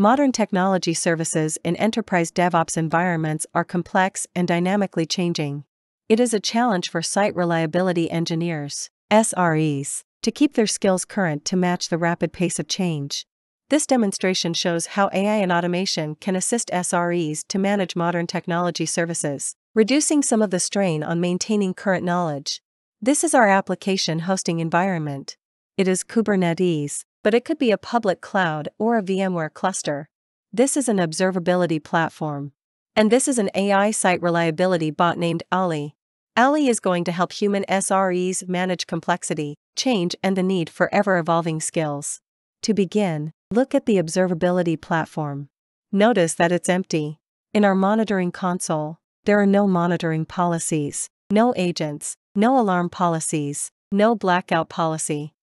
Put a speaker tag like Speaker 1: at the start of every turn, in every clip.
Speaker 1: Modern technology services in enterprise DevOps environments are complex and dynamically changing. It is a challenge for site reliability engineers, SREs, to keep their skills current to match the rapid pace of change. This demonstration shows how AI and automation can assist SREs to manage modern technology services, reducing some of the strain on maintaining current knowledge. This is our application hosting environment. It is Kubernetes, but it could be a public cloud or a VMware cluster. This is an observability platform. And this is an AI site reliability bot named Ali. Ali is going to help human SREs manage complexity, change, and the need for ever evolving skills. To begin, look at the observability platform. Notice that it's empty. In our monitoring console, there are no monitoring policies, no agents, no alarm policies, no blackout policy.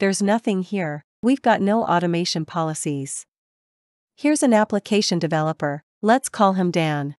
Speaker 1: There's nothing here, we've got no automation policies. Here's an application developer, let's call him Dan.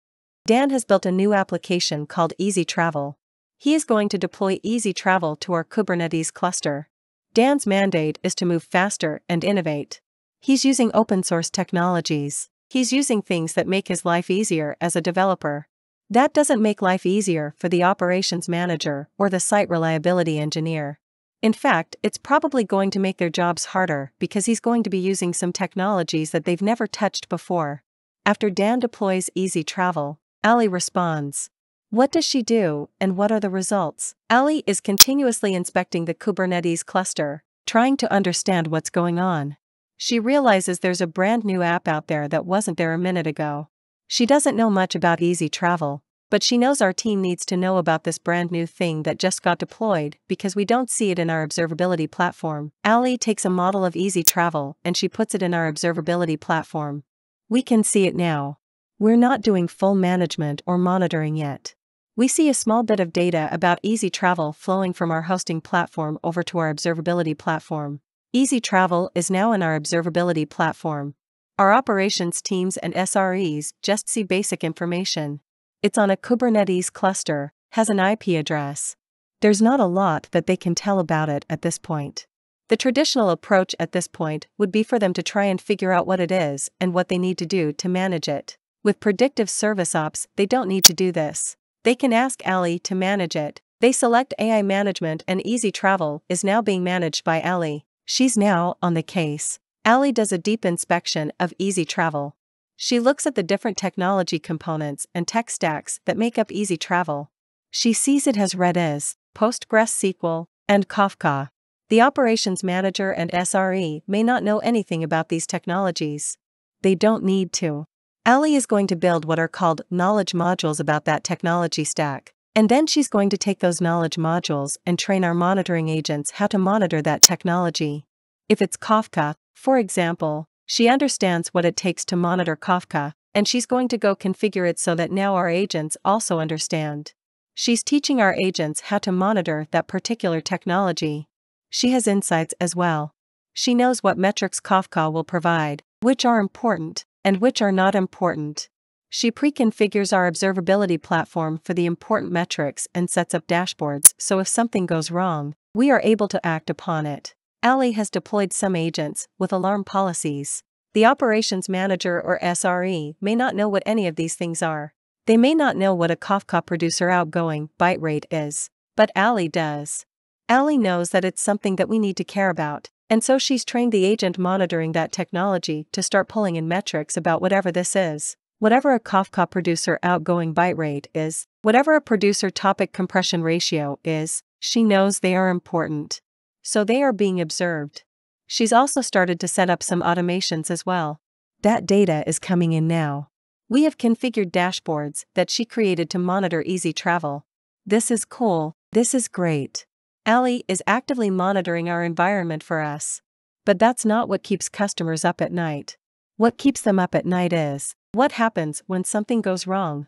Speaker 1: Dan has built a new application called Easy Travel. He is going to deploy Easy Travel to our Kubernetes cluster. Dan's mandate is to move faster and innovate. He's using open source technologies. He's using things that make his life easier as a developer. That doesn't make life easier for the operations manager or the site reliability engineer. In fact, it's probably going to make their jobs harder because he's going to be using some technologies that they've never touched before. After Dan deploys Easy Travel, Ali responds. What does she do, and what are the results? Ali is continuously inspecting the Kubernetes cluster, trying to understand what's going on. She realizes there's a brand new app out there that wasn't there a minute ago. She doesn't know much about Easy Travel, but she knows our team needs to know about this brand new thing that just got deployed because we don't see it in our observability platform. Ali takes a model of easy travel and she puts it in our observability platform. We can see it now. We're not doing full management or monitoring yet. We see a small bit of data about easy travel flowing from our hosting platform over to our observability platform. Easy travel is now in our observability platform. Our operations teams and SREs just see basic information. It's on a Kubernetes cluster, has an IP address. There's not a lot that they can tell about it at this point. The traditional approach at this point would be for them to try and figure out what it is and what they need to do to manage it. With predictive service ops, they don't need to do this. They can ask Ali to manage it. They select AI management and easy travel is now being managed by Ali. She's now on the case. Ali does a deep inspection of easy travel. She looks at the different technology components and tech stacks that make up easy travel. She sees it has Redis, PostgreSQL, and Kafka. The operations manager and SRE may not know anything about these technologies. They don't need to. Ali is going to build what are called knowledge modules about that technology stack, and then she's going to take those knowledge modules and train our monitoring agents how to monitor that technology. If it's Kafka, for example, she understands what it takes to monitor Kafka, and she's going to go configure it so that now our agents also understand. She's teaching our agents how to monitor that particular technology. She has insights as well. She knows what metrics Kafka will provide, which are important, and which are not important. She pre-configures our observability platform for the important metrics and sets up dashboards so if something goes wrong, we are able to act upon it. Ali has deployed some agents with alarm policies. The operations manager or SRE may not know what any of these things are. They may not know what a Kafka producer outgoing byte rate is, but Ali does. Ali knows that it's something that we need to care about, and so she's trained the agent monitoring that technology to start pulling in metrics about whatever this is. Whatever a Kafka producer outgoing byte rate is, whatever a producer topic compression ratio is, she knows they are important so they are being observed. She's also started to set up some automations as well. That data is coming in now. We have configured dashboards that she created to monitor easy travel. This is cool, this is great. Ali is actively monitoring our environment for us. But that's not what keeps customers up at night. What keeps them up at night is what happens when something goes wrong.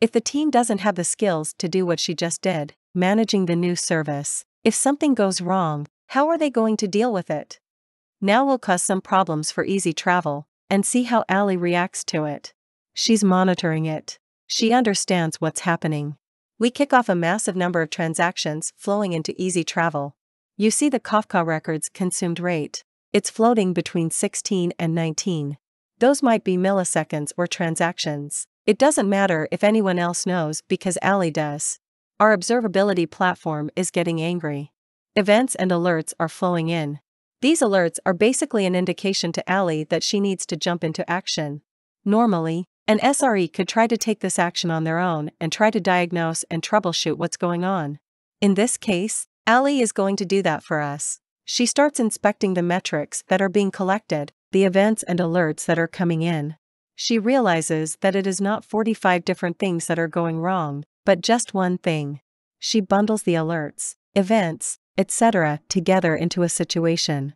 Speaker 1: If the team doesn't have the skills to do what she just did, managing the new service, if something goes wrong, how are they going to deal with it? Now we'll cause some problems for easy travel, and see how Ali reacts to it. She's monitoring it. She understands what's happening. We kick off a massive number of transactions flowing into easy travel. You see the Kafka records consumed rate. it's floating between 16 and 19. Those might be milliseconds or transactions. It doesn't matter if anyone else knows because Ali does. Our observability platform is getting angry. Events and alerts are flowing in. These alerts are basically an indication to Ali that she needs to jump into action. Normally, an SRE could try to take this action on their own and try to diagnose and troubleshoot what's going on. In this case, Ali is going to do that for us. She starts inspecting the metrics that are being collected, the events and alerts that are coming in. She realizes that it is not 45 different things that are going wrong, but just one thing. She bundles the alerts, events, etc., together into a situation.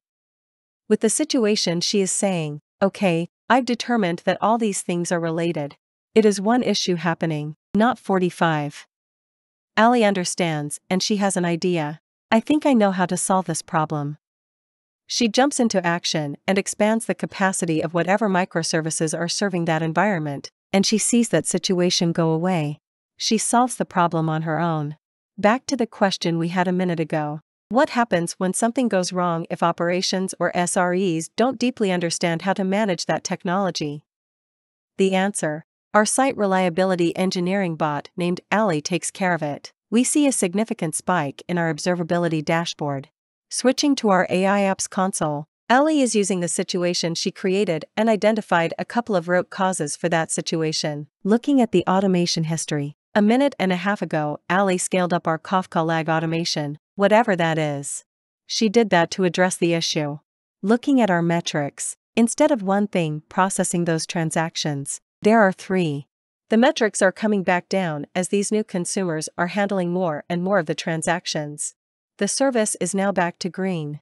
Speaker 1: With the situation, she is saying, Okay, I've determined that all these things are related. It is one issue happening, not 45. Ali understands, and she has an idea. I think I know how to solve this problem. She jumps into action and expands the capacity of whatever microservices are serving that environment, and she sees that situation go away. She solves the problem on her own. Back to the question we had a minute ago. What happens when something goes wrong if operations or SREs don't deeply understand how to manage that technology? The answer Our site reliability engineering bot named Ali takes care of it we see a significant spike in our observability dashboard. Switching to our AIOps console, Ali is using the situation she created and identified a couple of root causes for that situation. Looking at the automation history, a minute and a half ago, Ali scaled up our Kafka lag automation, whatever that is. She did that to address the issue. Looking at our metrics, instead of one thing processing those transactions, there are three. The metrics are coming back down as these new consumers are handling more and more of the transactions. The service is now back to green.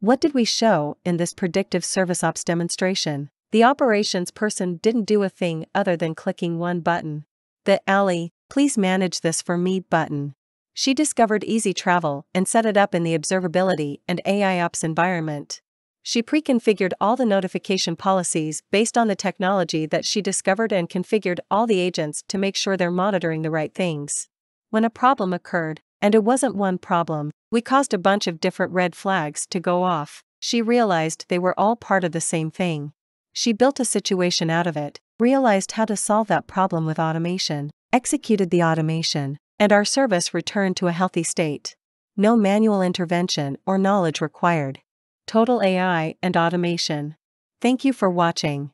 Speaker 1: What did we show in this predictive service ops demonstration? The operations person didn't do a thing other than clicking one button. The Ali, please manage this for me button. She discovered easy travel and set it up in the observability and AI ops environment. She pre-configured all the notification policies based on the technology that she discovered and configured all the agents to make sure they're monitoring the right things. When a problem occurred, and it wasn't one problem, we caused a bunch of different red flags to go off. She realized they were all part of the same thing. She built a situation out of it, realized how to solve that problem with automation, executed the automation, and our service returned to a healthy state. No manual intervention or knowledge required. Total AI and Automation. Thank you for watching.